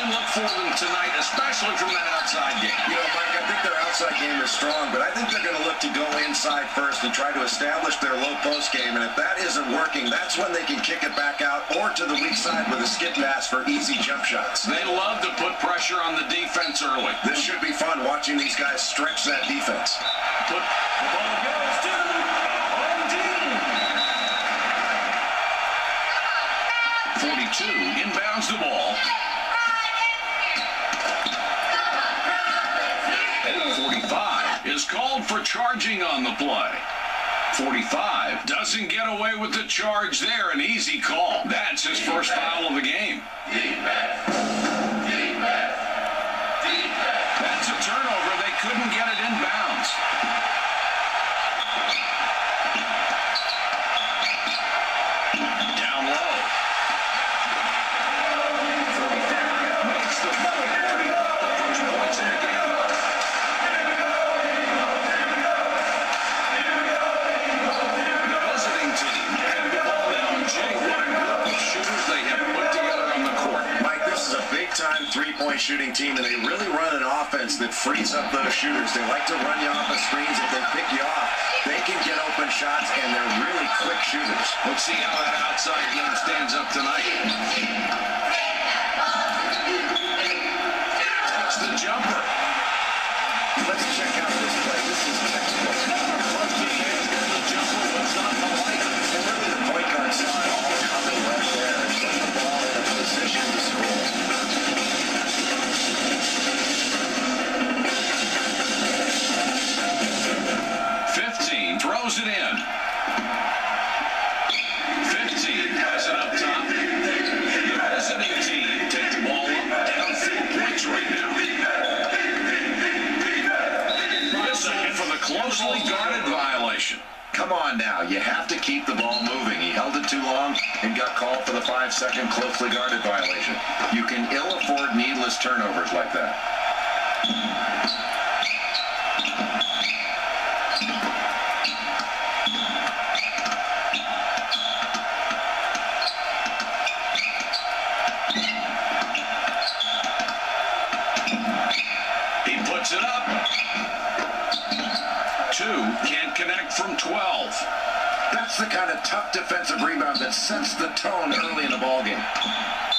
Can look for them tonight, especially from that outside game? You know, Mike, I think their outside game is strong, but I think they're going to look to go inside first and try to establish their low post game. And if that isn't working, that's when they can kick it back out or to the weak side with a skip pass for easy jump shots. They love to put pressure on the defense early. This should be fun watching these guys stretch that defense. Put the ball goes to 42 inbounds the ball. Is called for charging on the play. 45 doesn't get away with the charge there. An easy call. That's his first foul of the game. Three-point shooting team, and they really run an offense that frees up those shooters. They like to run you off the screens. If they pick you off, they can get open shots, and they're really quick shooters. Let's see how that outside game stands up tonight. Throws it in. 15 has it up top. The visiting team take the ball up, down four points right now. Whistle for the closely guarded violation. Come on now. You have to keep the ball moving. He held it too long and got called for the five-second closely guarded violation. You can ill afford needless turnovers like that. Can't connect from 12. That's the kind of tough defensive rebound that sets the tone early in the ballgame.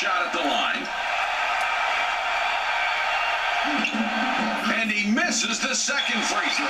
Shot at the line. And he misses the second free throw.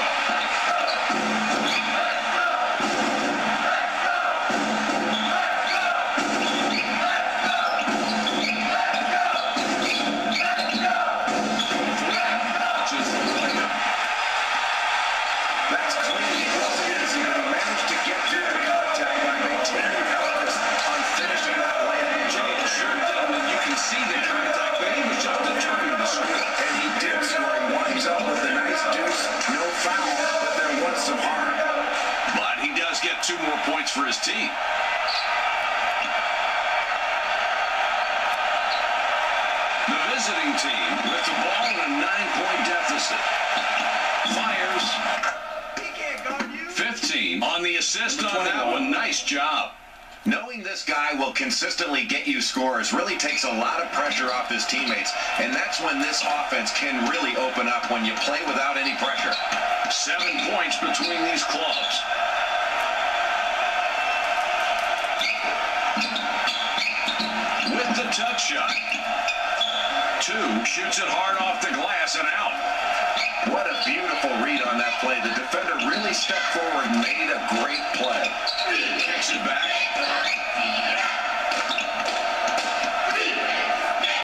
For his team. The visiting team with the ball in a nine-point deficit. Fires. 15 on the assist on that one. Nice job. Knowing this guy will consistently get you scores really takes a lot of pressure off his teammates, and that's when this offense can really open up when you play without any pressure. Seven points between these clubs. Touch shot. Two shoots it hard off the glass and out. What a beautiful read on that play. The defender really stepped forward and made a great play. Kicks it back.